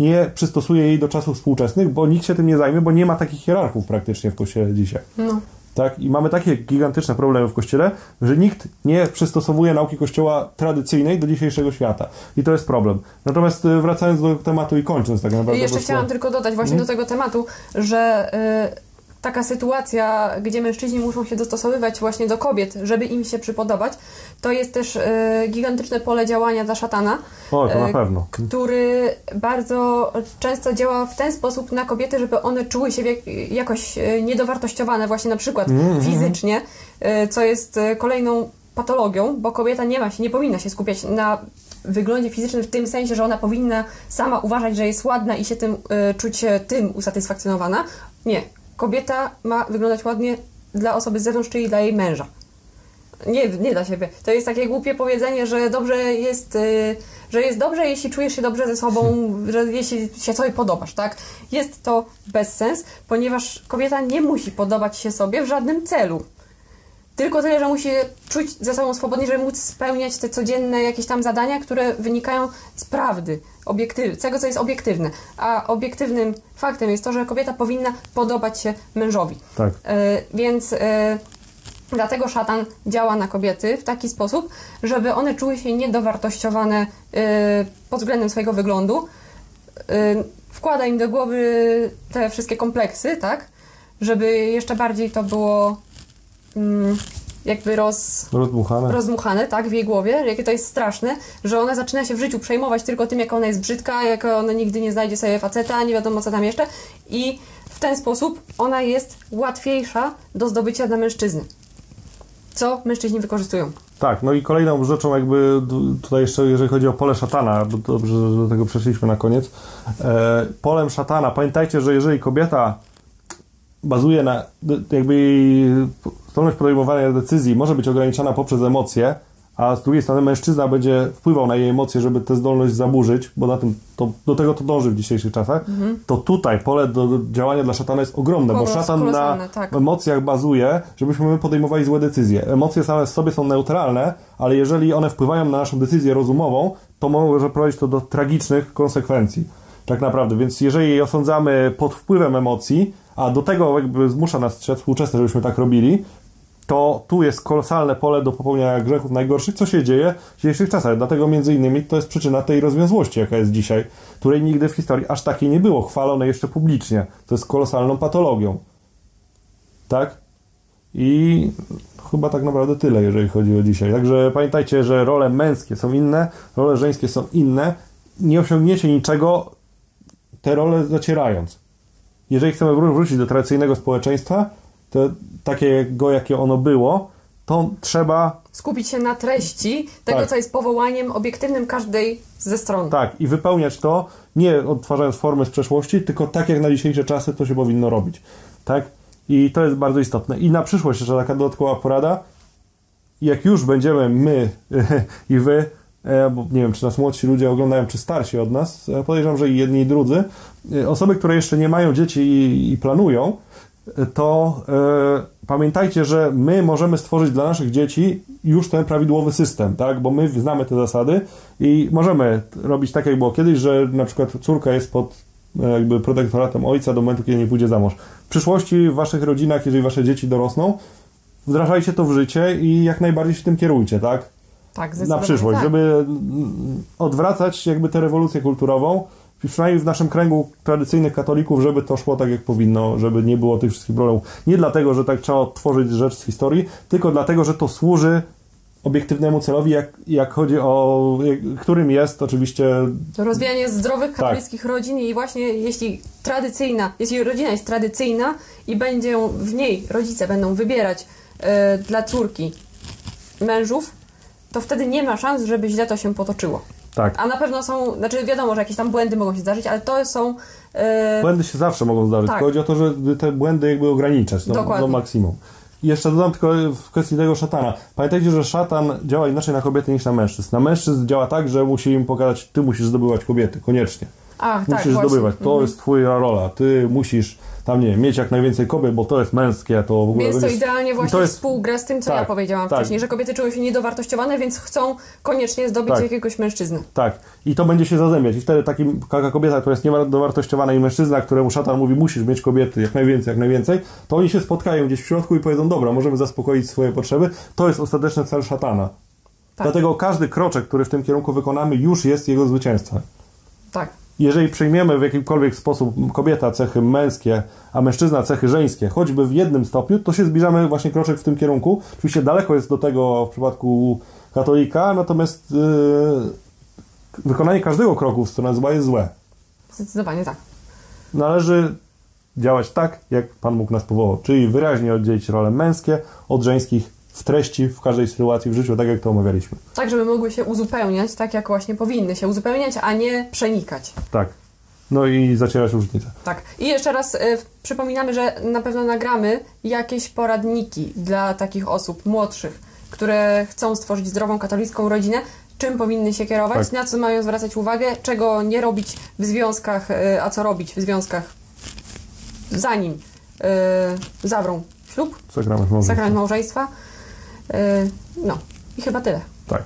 nie przystosuje jej do czasów współczesnych, bo nikt się tym nie zajmie, bo nie ma takich hierarchów praktycznie w kościele dzisiaj. No. Tak? I mamy takie gigantyczne problemy w Kościele, że nikt nie przystosowuje nauki Kościoła tradycyjnej do dzisiejszego świata. I to jest problem. Natomiast y, wracając do tematu i kończąc tak naprawdę. Jeszcze chciałam tylko dodać właśnie hmm? do tego tematu, że... Yy taka sytuacja, gdzie mężczyźni muszą się dostosowywać właśnie do kobiet, żeby im się przypodobać, to jest też e, gigantyczne pole działania dla szatana. O, to na e, pewno. Który bardzo często działa w ten sposób na kobiety, żeby one czuły się jakoś e, niedowartościowane, właśnie na przykład mm, fizycznie, co jest kolejną patologią, bo kobieta nie ma się, nie powinna się skupiać na wyglądzie fizycznym w tym sensie, że ona powinna sama uważać, że jest ładna i się tym czuć tym usatysfakcjonowana. Nie kobieta ma wyglądać ładnie dla osoby z zewnątrz, czyli dla jej męża. Nie, nie dla siebie. To jest takie głupie powiedzenie, że dobrze jest, yy, że jest dobrze, jeśli czujesz się dobrze ze sobą, że jeśli się sobie podobasz, tak? Jest to bezsens, ponieważ kobieta nie musi podobać się sobie w żadnym celu. Tylko tyle, że musi się czuć ze sobą swobodnie, żeby móc spełniać te codzienne jakieś tam zadania, które wynikają z prawdy, obiektyw, tego, co jest obiektywne. A obiektywnym faktem jest to, że kobieta powinna podobać się mężowi. Tak. E, więc e, dlatego szatan działa na kobiety w taki sposób, żeby one czuły się niedowartościowane e, pod względem swojego wyglądu. E, wkłada im do głowy te wszystkie kompleksy, tak? Żeby jeszcze bardziej to było jakby roz, Rozdmuchane. rozdmuchane, tak, w jej głowie, jakie to jest straszne, że ona zaczyna się w życiu przejmować tylko tym, jak ona jest brzydka, jak ona nigdy nie znajdzie sobie faceta, nie wiadomo co tam jeszcze i w ten sposób ona jest łatwiejsza do zdobycia dla mężczyzny. Co mężczyźni wykorzystują. Tak, no i kolejną rzeczą jakby tutaj jeszcze, jeżeli chodzi o pole szatana, bo dobrze, że do tego przeszliśmy na koniec. E, polem szatana, pamiętajcie, że jeżeli kobieta bazuje na, jakby jej zdolność podejmowania decyzji może być ograniczana poprzez emocje, a z drugiej strony mężczyzna będzie wpływał na jej emocje, żeby tę zdolność zaburzyć, bo na tym to, do tego to dąży w dzisiejszych czasach, to tutaj pole do, do działania dla szatana jest ogromne, bo Kolos- szatan na tak. emocjach bazuje, żebyśmy my podejmowali złe decyzje. Emocje same w sobie są neutralne, ale jeżeli one wpływają na naszą decyzję rozumową, to może prowadzić to do tragicznych konsekwencji. Tak naprawdę. Więc jeżeli jej osądzamy pod wpływem emocji, a do tego jakby zmusza nas świat współczesny, żebyśmy tak robili, to tu jest kolosalne pole do popełniania grzechów najgorszych, co się dzieje w dzisiejszych czasach. Dlatego między innymi to jest przyczyna tej rozwiązłości, jaka jest dzisiaj, której nigdy w historii aż takiej nie było, chwalone jeszcze publicznie. To jest kolosalną patologią. Tak? I chyba tak naprawdę tyle, jeżeli chodzi o dzisiaj. Także pamiętajcie, że role męskie są inne, role żeńskie są inne. Nie osiągniecie niczego te role zacierając. Jeżeli chcemy wró- wrócić do tradycyjnego społeczeństwa, to takiego, jakie ono było, to trzeba Skupić się na treści tego, Tak. co jest powołaniem obiektywnym każdej ze stron. tak i wypełniać to, nie odtwarzając formy z przeszłości, tylko tak jak na dzisiejsze czasy to się powinno robić. Tak? I to jest bardzo istotne. I na przyszłość jeszcze taka dodatkowa porada. Jak już będziemy my i wy, e, bo nie wiem, czy nas młodsi ludzie oglądają, czy starsi od nas, e, podejrzewam, że i jedni, i drudzy, e, osoby, które jeszcze nie mają dzieci i, i planują, to e, pamiętajcie, że my możemy stworzyć dla naszych dzieci już ten prawidłowy system, tak? Bo my znamy te zasady i możemy robić tak, jak było kiedyś, że na przykład córka jest pod e, jakby protektoratem ojca do momentu, kiedy nie pójdzie za mąż. W przyszłości w waszych rodzinach, jeżeli wasze dzieci dorosną, wdrażajcie to w życie i jak najbardziej się tym kierujcie, tak? Tak, Na przyszłość, tak. żeby odwracać jakby tę rewolucję kulturową, przynajmniej w naszym kręgu tradycyjnych katolików, żeby to szło tak jak powinno, żeby nie było tych wszystkich problemów. Nie dlatego, że tak trzeba odtworzyć rzecz z historii, tylko dlatego, że to służy obiektywnemu celowi, jak, jak chodzi o, jak, którym jest oczywiście To rozwijanie zdrowych Tak. katolickich rodzin i właśnie jeśli tradycyjna, jeśli rodzina jest tradycyjna i będzie w niej rodzice będą wybierać e, dla córki mężów, to wtedy nie ma szans, żeby źle to się potoczyło. Tak. A na pewno są, znaczy wiadomo, że jakieś tam błędy mogą się zdarzyć, ale to są e, Błędy się zawsze mogą zdarzyć. Tak. Chodzi o to, żeby te błędy jakby ograniczać do, Dokładnie. do maksimum. I jeszcze dodam tylko w kwestii tego szatana. Pamiętajcie, że szatan działa inaczej na kobiety niż na mężczyzn. Na mężczyzn działa tak, że musi im pokazać, ty musisz zdobywać kobiety, koniecznie. Tak, musisz właśnie. zdobywać. To jest twoja rola. Ty musisz tam, nie wiem, mieć jak najwięcej kobiet, bo to jest męskie, to w ogóle... Więc to będziesz- idealnie właśnie to jest- współgra z tym, co tak, ja powiedziałam tak. wcześniej, że kobiety czują się niedowartościowane, więc chcą koniecznie zdobyć Tak. jakiegoś mężczyznę. Tak. I to będzie się zazębiać. I wtedy taki, taka kobieta, która jest niedowartościowana i mężczyzna, któremu szatan mówi, musisz mieć kobiety jak najwięcej, jak najwięcej, to oni się spotkają gdzieś w środku i powiedzą, dobra, możemy zaspokoić swoje potrzeby. To jest ostateczny cel szatana. Tak. Dlatego każdy kroczek, który w tym kierunku wykonamy, już jest jego zwycięstwem. Tak. Jeżeli przyjmiemy w jakimkolwiek sposób kobieta cechy męskie, a mężczyzna cechy żeńskie, choćby w jednym stopniu, to się zbliżamy właśnie kroczek w tym kierunku. Oczywiście daleko jest do tego w przypadku katolika, natomiast yy, wykonanie każdego kroku w stronę zła jest złe. Zdecydowanie tak. Należy działać tak, jak Pan Bóg nas powołał, czyli wyraźnie oddzielić role męskie od żeńskich w treści, w każdej sytuacji w życiu, tak jak to omawialiśmy. Tak, żeby mogły się uzupełniać, tak jak właśnie powinny się uzupełniać, a nie przenikać. Tak. No i zacierać różnice. Tak. I jeszcze raz y, przypominamy, że na pewno nagramy jakieś poradniki dla takich osób młodszych, które chcą stworzyć zdrową katolicką rodzinę, czym powinny się kierować, Tak. na co mają zwracać uwagę, czego nie robić w związkach, y, a co robić w związkach zanim y, zawrą ślub, Sakrament małżeństwa. sakrament małżeństwa. No i chyba tyle. Tak.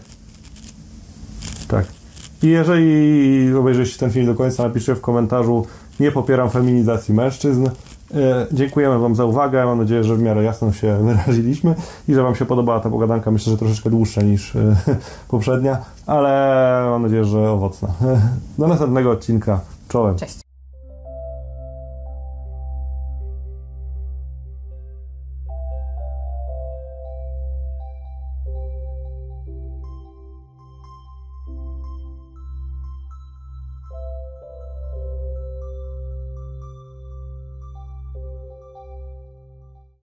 Tak. I jeżeli obejrzycie ten film do końca, napiszcie w komentarzu nie popieram feminizacji mężczyzn. E, dziękujemy Wam za uwagę. Mam nadzieję, że w miarę jasno się wyraziliśmy i że Wam się podobała ta pogadanka. Myślę, że troszeczkę dłuższa niż e, poprzednia, ale mam nadzieję, że owocna. Do następnego odcinka. Czołem. Cześć.